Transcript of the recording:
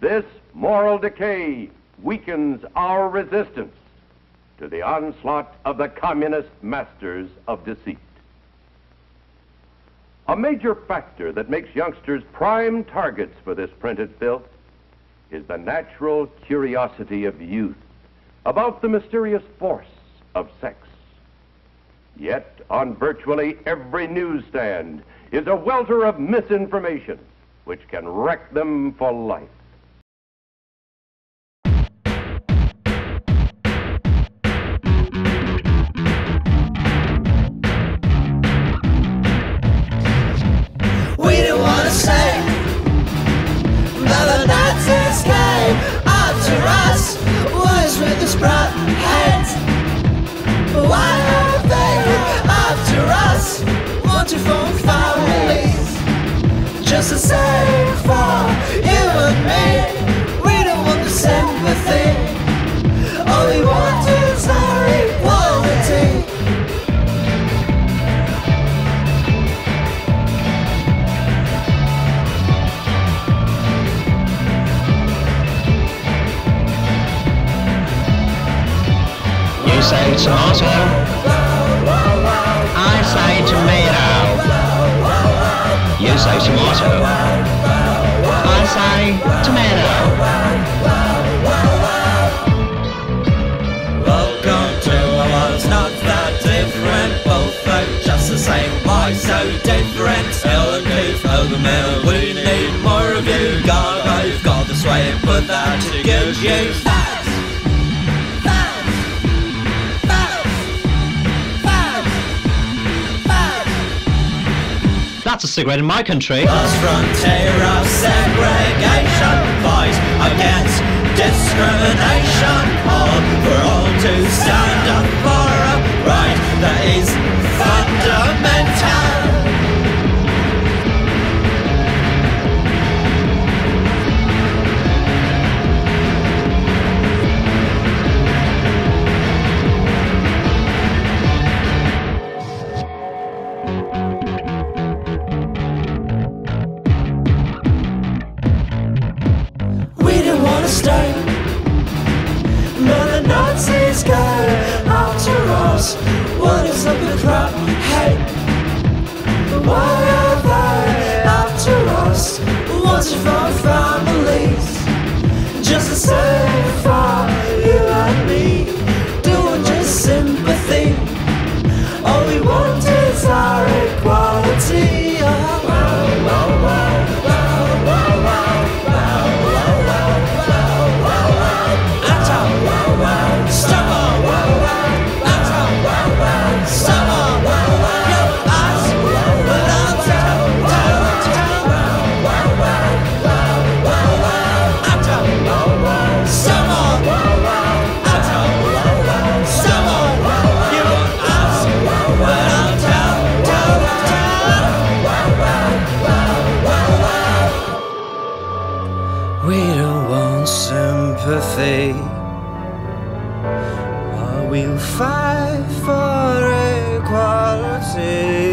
This moral decay weakens our resistance to the onslaught of the communist masters of deceit. A major factor that makes youngsters prime targets for this printed filth is the natural curiosity of youth about the mysterious force of sex. Yet, on virtually every newsstand is a welter of misinformation which can wreck them for life. Wanting from families Just the same for you and me We don't want the sympathy All we want is our equality. You say tomato, I say tomato. Different? Tell the truth, tell the mill We need more of you God, I've got this way and put that to good use Facts! Facts! Facts! Facts! Facts! That's a cigarette in my country. Last frontier of segregation Fight against discrimination Call for all to stand up for a right that is fundamental wanna stay But the Nazis came after us What is up with crap? Hey Why are they after us? What's from families? Just the same for While we'll fight for equality.